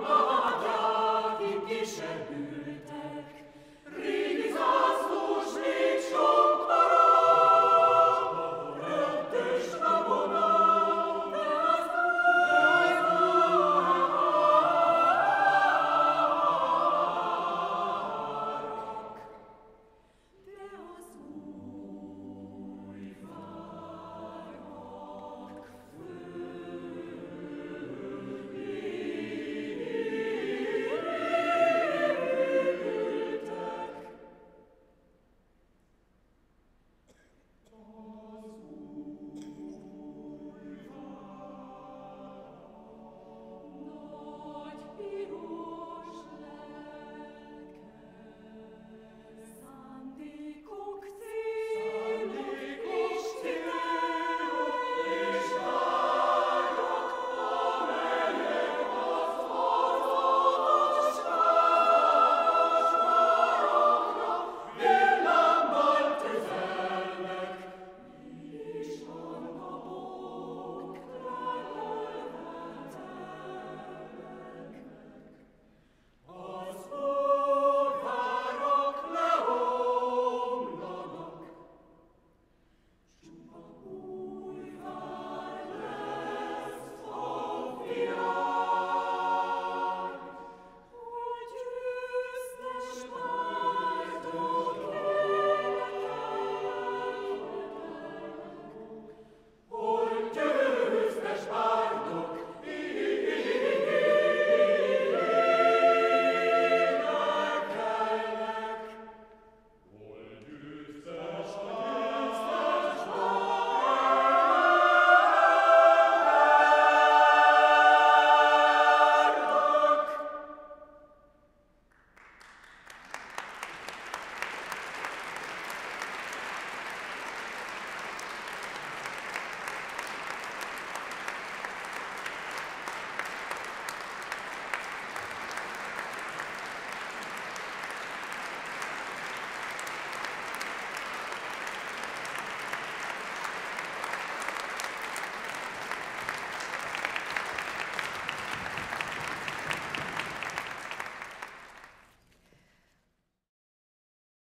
magadra, ki kisebbül.